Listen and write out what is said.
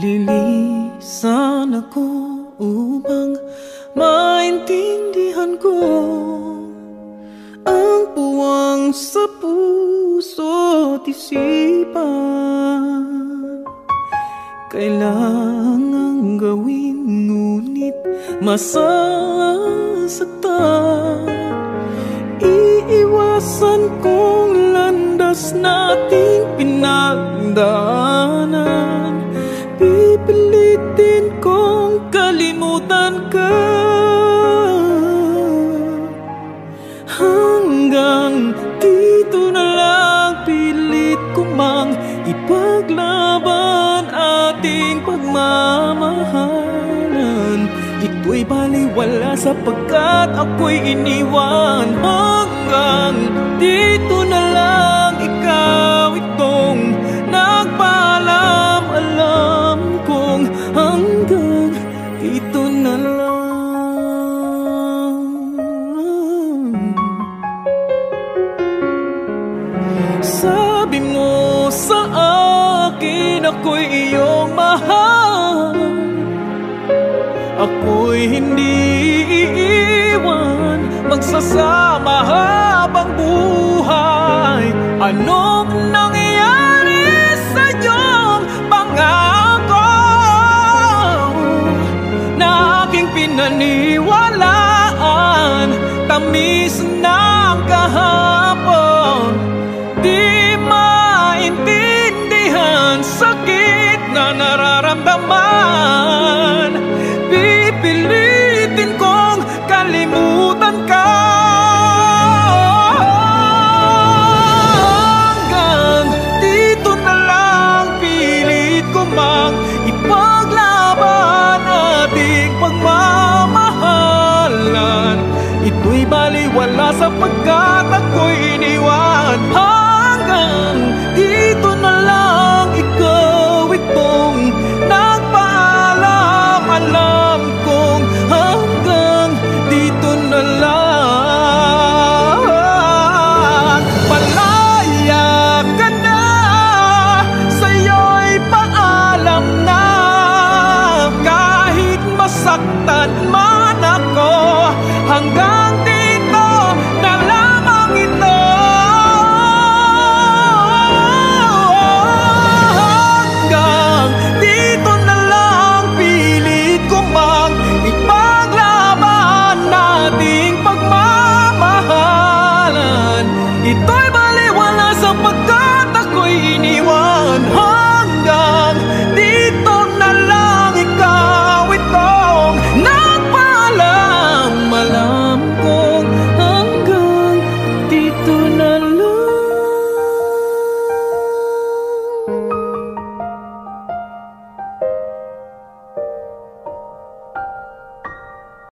Lilisan ako upang maintindihan ko Ang puwang sa puso at isipan. Kailangang gawin ngunit masasaktan. Iiwasan kong landas nating pinagdaanan Pipilitin kong kalimutan ka. Hanggang dito na lang pilit ko mang ipaglaban ating pagmamahalan. Ito'y baliwala sapagkat ako'y iniwan. Hanggang dito ako'y iyong mahal. Ako'y hindi iiwan. Magsasama habang buhay. Anong Ito'y baliwala sapagkat ako'y iniwan